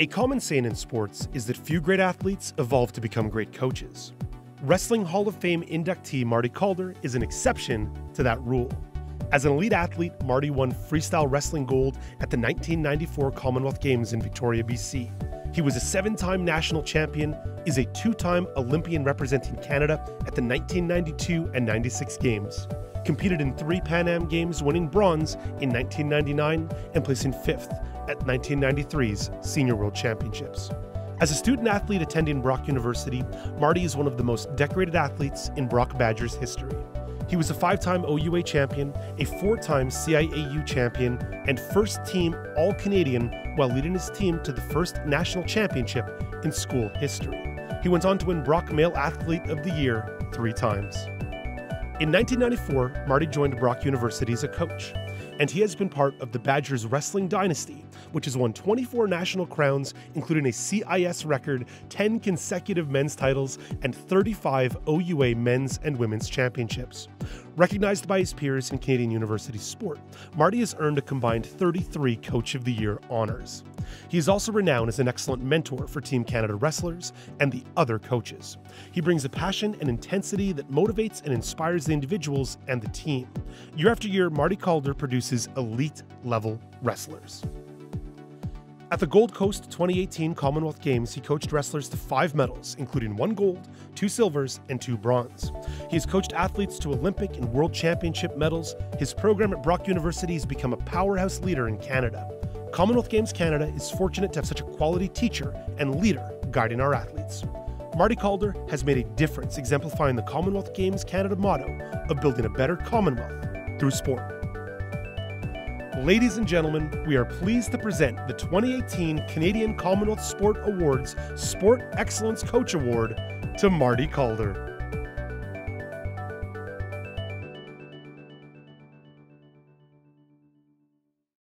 A common saying in sports is that few great athletes evolve to become great coaches. Wrestling Hall of Fame inductee Marty Calder is an exception to that rule. As an elite athlete, Marty won freestyle wrestling gold at the 1994 Commonwealth Games in Victoria, BC. He was a seven time national champion, is a two time Olympian representing Canada at the 1992 and 96 Games, competed in three Pan Am Games, winning bronze in 1999 and placing fifth at 1993's Senior World Championships. As a student athlete attending Brock University, Marty is one of the most decorated athletes in Brock Badgers history. He was a five time OUA champion, a four time CIAU champion, and first team All Canadian while leading his team to the first national championship in school history. He went on to win Brock Male Athlete of the Year three times. In 1994, Marty joined Brock University as a coach, and he has been part of the Badgers wrestling dynasty, which has won 24 national crowns, including a CIS record, 10 consecutive men's titles, and 35 OUA men's and women's championships. Recognized by his peers in Canadian University sport, Marty has earned a combined 33 Coach of the Year honors. He is also renowned as an excellent mentor for Team Canada wrestlers and the other coaches. He brings a passion and intensity that motivates and inspires the individuals and the team. Year after year, Marty Calder produces elite level wrestlers. At the Gold Coast 2018 Commonwealth Games, he coached wrestlers to five medals, including one gold, two silvers, and two bronze. He has coached athletes to Olympic and World Championship medals. His program at Brock University has become a powerhouse leader in Canada. Commonwealth Games Canada is fortunate to have such a quality teacher and leader guiding our athletes. Marty Calder has made a difference exemplifying the Commonwealth Games Canada motto of building a better Commonwealth through sport. Ladies and gentlemen, we are pleased to present the 2018 Canadian Commonwealth Sport Awards Sport Excellence Coach Award to Marty Calder.